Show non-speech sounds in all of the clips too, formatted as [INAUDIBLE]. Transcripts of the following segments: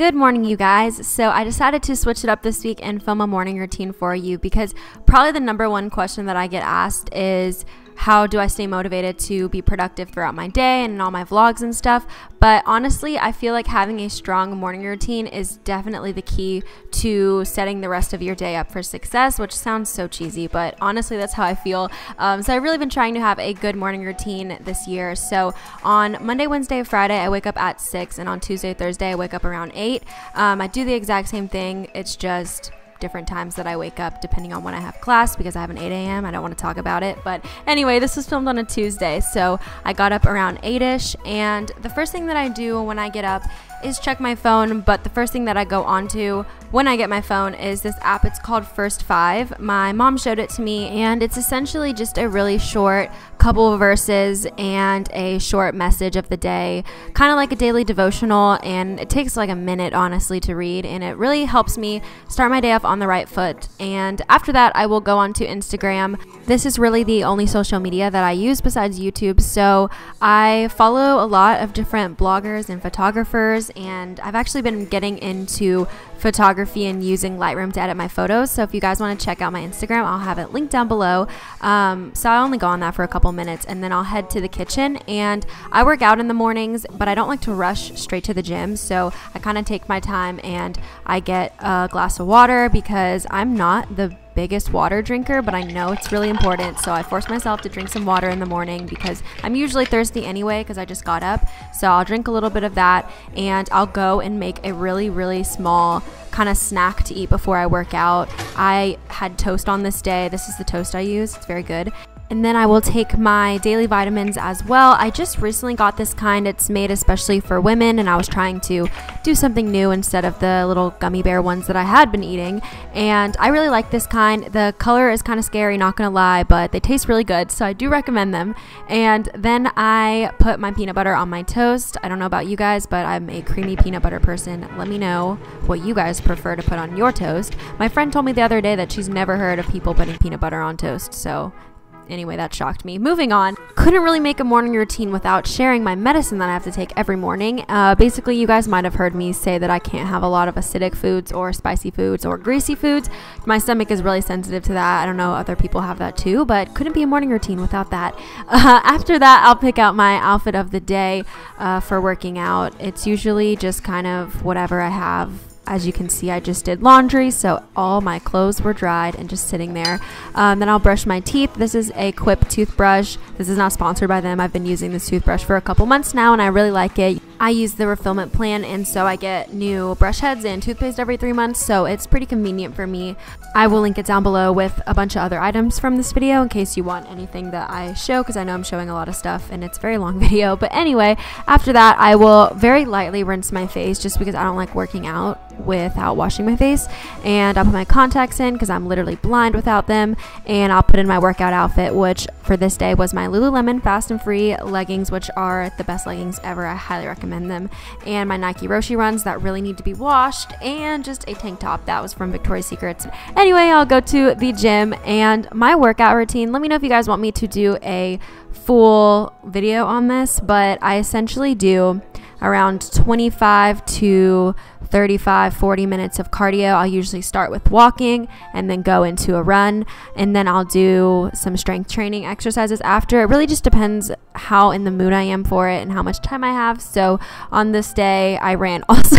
Good morning, you guys. So, I decided to switch it up this week and film a morning routine for you because probably the number one question that I get asked is how do I stay motivated to be productive throughout my day and in all my vlogs and stuff. But honestly, I feel like having a strong morning routine is definitely the key to setting the rest of your day up for success, which sounds so cheesy, but honestly, that's how I feel. Um, so I've really been trying to have a good morning routine this year. So on Monday, Wednesday, Friday, I wake up at 6, and on Tuesday, Thursday, I wake up around 8. Um, I do the exact same thing. It's just different times that I wake up depending on when I have class because I have an 8 a.m. I don't want to talk about it. But anyway, this was filmed on a Tuesday. So I got up around 8 ish. And the first thing that I do when I get up is check my phone, but the first thing that I go onto when I get my phone is this app. It's called First Five. My mom showed it to me, and it's essentially just a really short couple of verses and a short message of the day, kind of like a daily devotional. And it takes like a minute, honestly, to read, and it really helps me start my day off on the right foot. And after that, I will go onto Instagram. This is really the only social media that I use besides YouTube, so I follow a lot of different bloggers and photographers and I've actually been getting into photography and using Lightroom to edit my photos. So if you guys want to check out my Instagram, I'll have it linked down below. Um, so I only go on that for a couple minutes and then I'll head to the kitchen and I work out in the mornings, but I don't like to rush straight to the gym. So I kind of take my time and I get a glass of water because I'm not the biggest water drinker, but I know it's really important. So I force myself to drink some water in the morning because I'm usually thirsty anyway because I just got up. So I'll drink a little bit of that and I'll go and make a really, really small kind of snack to eat before I work out. I had toast on this day. This is the toast I use, it's very good. And then I will take my daily vitamins as well. I just recently got this kind. It's made especially for women, and I was trying to do something new instead of the little gummy bear ones that I had been eating. And I really like this kind. The color is kind of scary, not gonna lie, but they taste really good, so I do recommend them. And then I put my peanut butter on my toast. I don't know about you guys, but I'm a creamy peanut butter person. Let me know what you guys prefer to put on your toast. My friend told me the other day that she's never heard of people putting peanut butter on toast, so Anyway, that shocked me. Moving on, couldn't really make a morning routine without sharing my medicine that I have to take every morning. Uh, basically, you guys might have heard me say that I can't have a lot of acidic foods or spicy foods or greasy foods. My stomach is really sensitive to that. I don't know, other people have that too, but couldn't be a morning routine without that. [LAUGHS] Uh, after that, I'll pick out my outfit of the day uh, for working out. It's usually just kind of whatever I have as you can see, I just did laundry, so all my clothes were dried and just sitting there. Um, then I'll brush my teeth. This is a Quip toothbrush. This is not sponsored by them. I've been using this toothbrush for a couple months now, and I really like it. I use the refillment plan, and so I get new brush heads and toothpaste every three months, so it's pretty convenient for me. I will link it down below with a bunch of other items from this video in case you want anything that I show, because I know I'm showing a lot of stuff, and it's a very long [LAUGHS] video. But anyway, after that, I will very lightly rinse my face just because I don't like working out without washing my face. And I'll put my contacts in because I'm literally blind without them. And I'll put in my workout outfit, which for this day was my Lululemon Fast and Free leggings, which are the best leggings ever. I highly recommend them. And my Nike Roshe runs that really need to be washed, and just a tank top that was from Victoria's Secrets. Anyway, I'll go to the gym and my workout routine. Let me know if you guys want me to do a full video on this, but I essentially do around 25 to 35 40 minutes of cardio. I'll usually start with walking and then go into a run and then i'll do some strength training exercises after. It really just depends how in the mood i am for it and how much time i have. So on this day i ran [LAUGHS] also.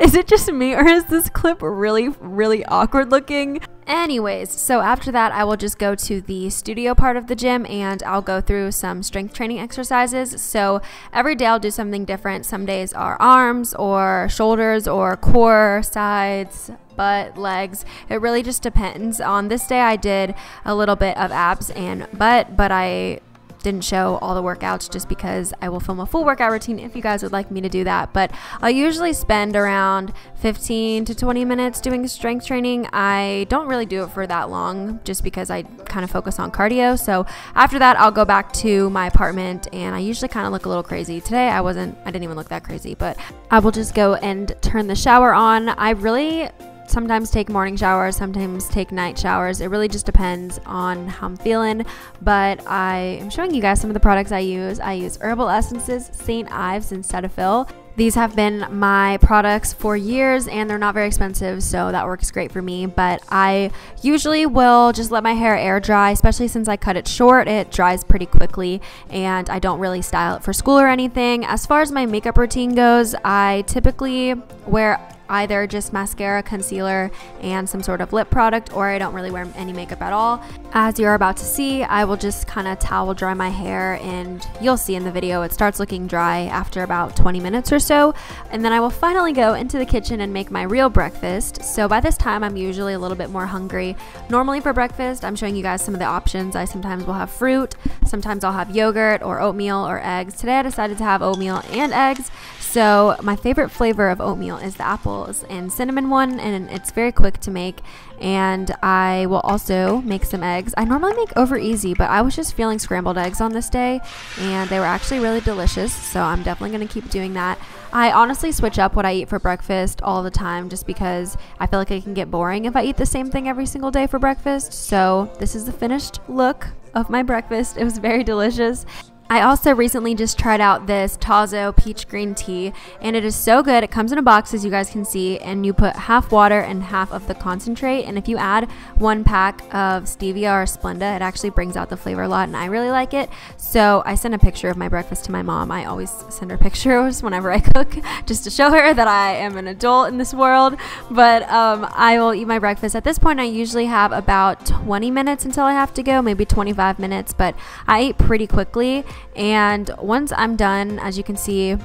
Is it just me or is this clip really really awkward looking Anyways, so after that, I will just go to the studio part of the gym and I'll go through some strength training exercises. So every day I'll do something different. Some days are arms or shoulders or core, sides, butt, legs. It really just depends. On this day, I did a little bit of abs and butt, but I didn't show all the workouts just because I will film a full workout routine if you guys would like me to do that. But I'll usually spend around 15 to 20 minutes doing strength training. I don't really do it for that long just because I kind of focus on cardio. So after that, I'll go back to my apartment and I usually kind of look a little crazy. Today, I wasn't, I didn't even look that crazy, but I will just go and turn the shower on. I really sometimes take morning showers, sometimes take night showers. It really just depends on how I'm feeling. But I am showing you guys some of the products I use. I use Herbal Essences, St. Ives, and Cetaphil. These have been my products for years and they're not very expensive, so that works great for me. But I usually will just let my hair air dry, especially since I cut it short. It dries pretty quickly and I don't really style it for school or anything. As far as my makeup routine goes, I typically wear either just mascara, concealer, and some sort of lip product, or I don't really wear any makeup at all. As you're about to see, I will just kind of towel dry my hair, and you'll see in the video it starts looking dry after about 20 minutes or so. And then I will finally go into the kitchen and make my real breakfast. So by this time, I'm usually a little bit more hungry. Normally for breakfast, I'm showing you guys some of the options. I sometimes will have fruit, sometimes I'll have yogurt or oatmeal or eggs. Today I decided to have oatmeal and eggs. So my favorite flavor of oatmeal is the apples and cinnamon one, and it's very quick to make. And I will also make some eggs. I normally make over easy, but I was just feeling scrambled eggs on this day, and they were actually really delicious. So I'm definitely going to keep doing that. I honestly switch up what I eat for breakfast all the time just because I feel like it can get boring if I eat the same thing every single day for breakfast. So this is the finished look of my breakfast. It was very delicious. I also recently just tried out this Tazo peach green tea and it is so good. It comes in a box as you guys can see and you put half water and half of the concentrate and if you add one pack of stevia or Splenda it actually brings out the flavor a lot and I really like it. So I sent a picture of my breakfast to my mom. I always send her [LAUGHS] pictures whenever I cook just to show her that I am an adult in this world but um, I will eat my breakfast. At this point I usually have about 20 minutes until I have to go maybe 25 minutes but I eat pretty quickly and once I'm done, as you can see,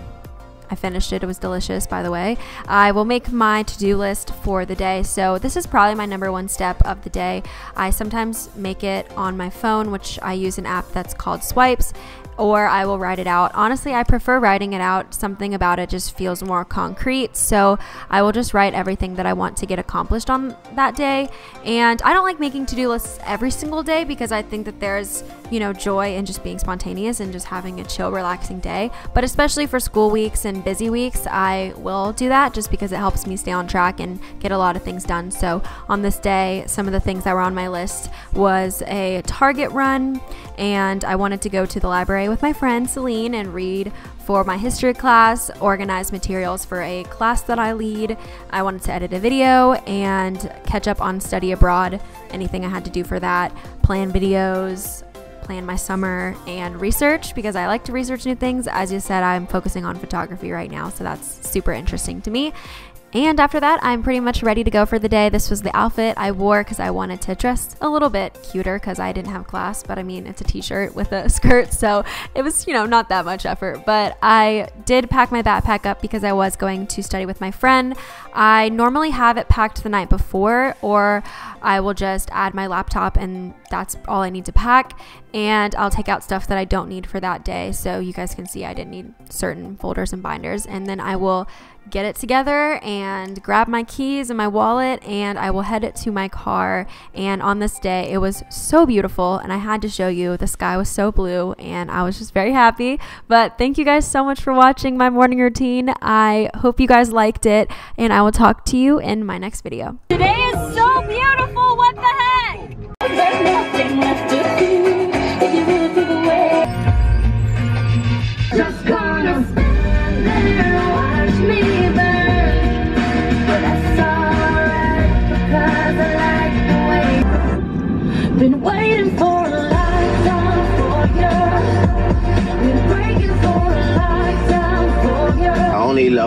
I finished it. It was delicious, by the way. I will make my to do list for the day. So, this is probably my number one step of the day. I sometimes make it on my phone, which I use an app that's called Swipes or I will write it out. Honestly, I prefer writing it out. Something about it just feels more concrete. So I will just write everything that I want to get accomplished on that day. And I don't like making to do lists every single day because I think that there's, you know, joy in just being spontaneous and just having a chill, relaxing day. But especially for school weeks and busy weeks, I will do that just because it helps me stay on track and get a lot of things done. So on this day, some of the things that were on my list was a Target run, and I wanted to go to the library with my friend Celine and read for my history class, organize materials for a class that I lead. I wanted to edit a video and catch up on study abroad, anything I had to do for that, plan videos, plan my summer and research because I like to research new things. As you said, I'm focusing on photography right now, so that's super interesting to me. And after that, I'm pretty much ready to go for the day. This was the outfit I wore because I wanted to dress a little bit cuter because I didn't have class. But I mean, it's a t shirt with a [LAUGHS] skirt, so it was, you know, not that much effort. But I did pack my backpack up because I was going to study with my friend. I normally have it packed the night before, or I will just add my laptop and that's all I need to pack. And I'll take out stuff that I don't need for that day. So you guys can see I didn't need certain folders and binders. And then I will get it together and grab my keys and my wallet and I will head it to my car. And on this day, it was so beautiful and I had to show you. The sky was so blue and I was just very happy. But thank you guys so much for watching my morning routine. I hope you guys liked it and I will talk to you in my next video. Today is so beautiful. What the heck?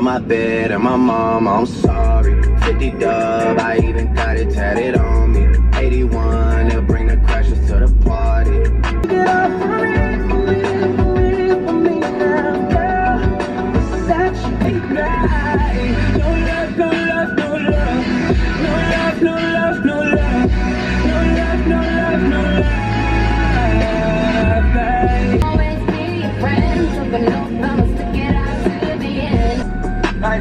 My bed and my mom, I'm sorry. 50 dub, I even got it tatted on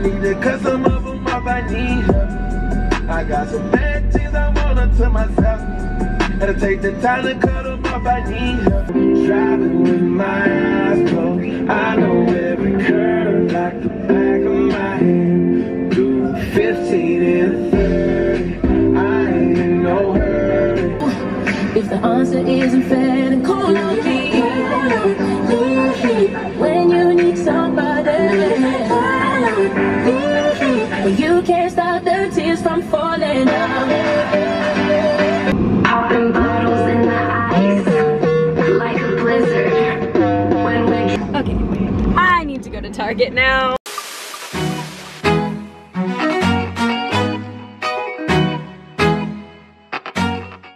need it cause some of them off, I need her. I got some bad things I want unto myself. Gotta take the time to cut them off, I need her. Driving with my eyes closed. I know every curve like the back the tears from falling down. Popping bottles in the ice like a blizzard. When we Okay, I need to go to Target now.